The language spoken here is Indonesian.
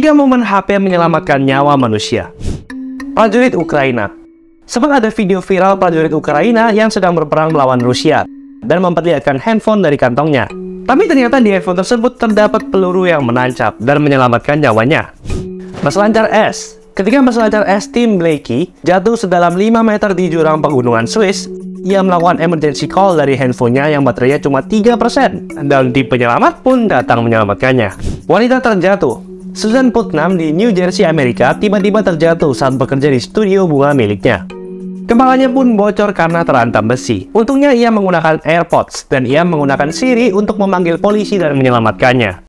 Tiga momen HP menyelamatkan nyawa manusia. Prajurit Ukraina Sempat ada video viral prajurit Ukraina yang sedang berperang melawan Rusia dan memperlihatkan handphone dari kantongnya. Tapi ternyata di handphone tersebut terdapat peluru yang menancap dan menyelamatkan nyawanya. Peselancar S Ketika peselancar S Tim Blakey jatuh sedalam 5 meter di jurang pegunungan Swiss, ia melakukan emergency call dari handphonenya yang baterainya cuma 3%, dan tim penyelamat pun datang menyelamatkannya. Wanita terjatuh Susan Putnam di New Jersey, Amerika tiba-tiba terjatuh saat bekerja di studio bunga miliknya. Kepalanya pun bocor karena terantam besi. Untungnya ia menggunakan AirPods dan ia menggunakan Siri untuk memanggil polisi dan menyelamatkannya.